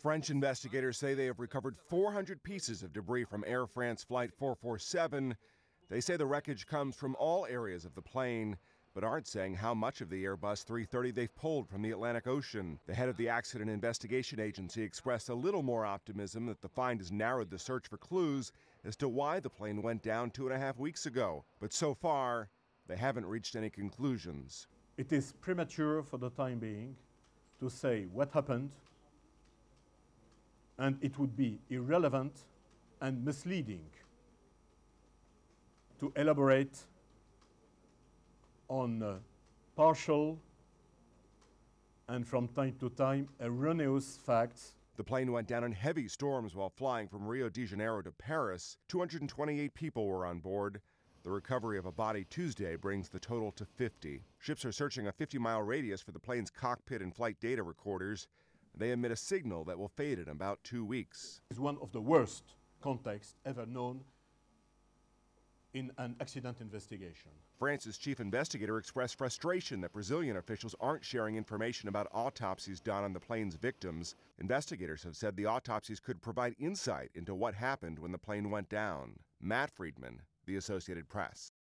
French investigators say they have recovered 400 pieces of debris from Air France Flight 447. They say the wreckage comes from all areas of the plane, but aren't saying how much of the Airbus 330 they've pulled from the Atlantic Ocean. The head of the Accident Investigation Agency expressed a little more optimism that the find has narrowed the search for clues as to why the plane went down two and a half weeks ago. But so far, they haven't reached any conclusions. It is premature for the time being to say what happened and it would be irrelevant and misleading to elaborate on uh, partial and from time to time erroneous facts. The plane went down in heavy storms while flying from Rio de Janeiro to Paris. 228 people were on board. The recovery of a body Tuesday brings the total to 50. Ships are searching a 50 mile radius for the plane's cockpit and flight data recorders. They emit a signal that will fade in about two weeks. It's one of the worst contexts ever known in an accident investigation. France's chief investigator expressed frustration that Brazilian officials aren't sharing information about autopsies done on the plane's victims. Investigators have said the autopsies could provide insight into what happened when the plane went down. Matt Friedman, The Associated Press.